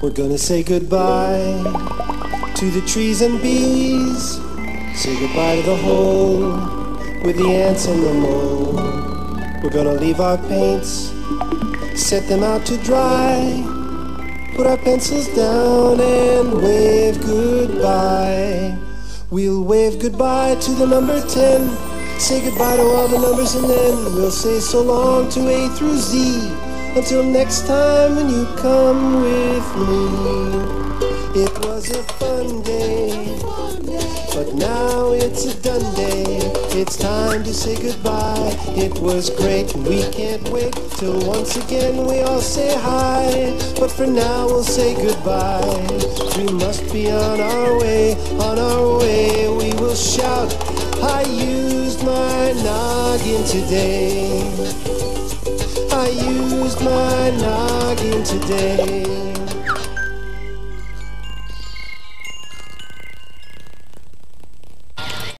We're gonna say goodbye to the trees and bees. Say goodbye to the hole with the ants and the mole. We're gonna leave our paints, set them out to dry. Put our pencils down and wave goodbye. We'll wave goodbye to the number 10. Say goodbye to all the numbers and then we'll say so long to A through Z. Until next time when you come with me. It was a fun day, but now it's a done day. It's time to say goodbye. It was great, we can't wait till once again we all say hi. But for now we'll say goodbye. We must be on our way, on our way. We will shout. "Hi, my noggin today. I used my noggin today.